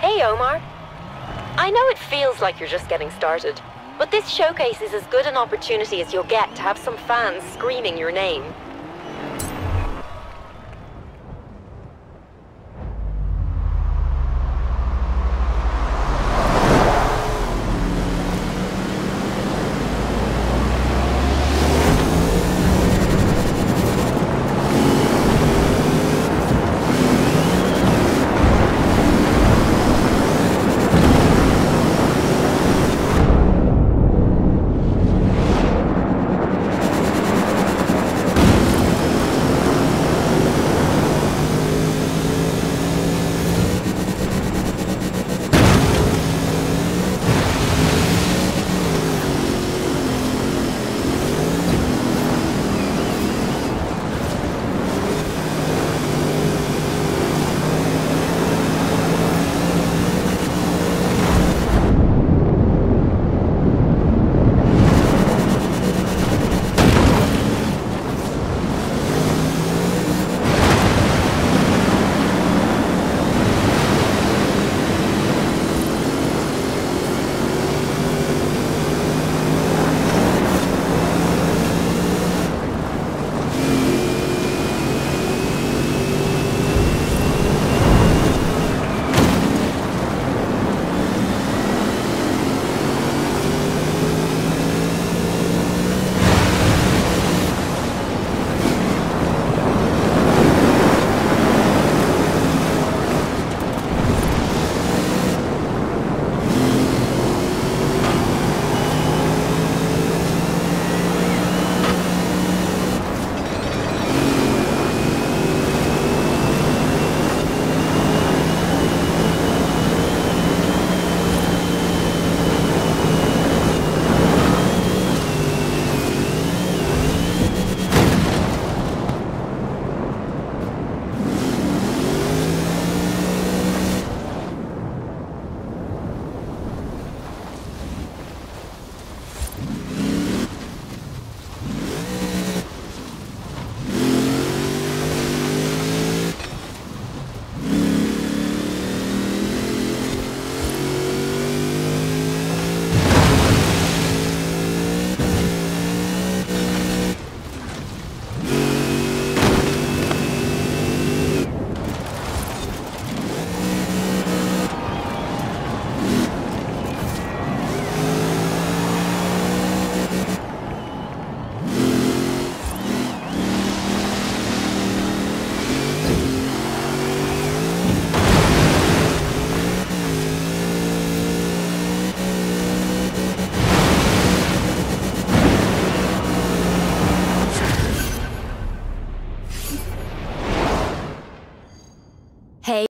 Hey, Omar. I know it feels like you're just getting started, but this showcase is as good an opportunity as you'll get to have some fans screaming your name. pay